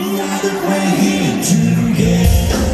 Now that we're here together.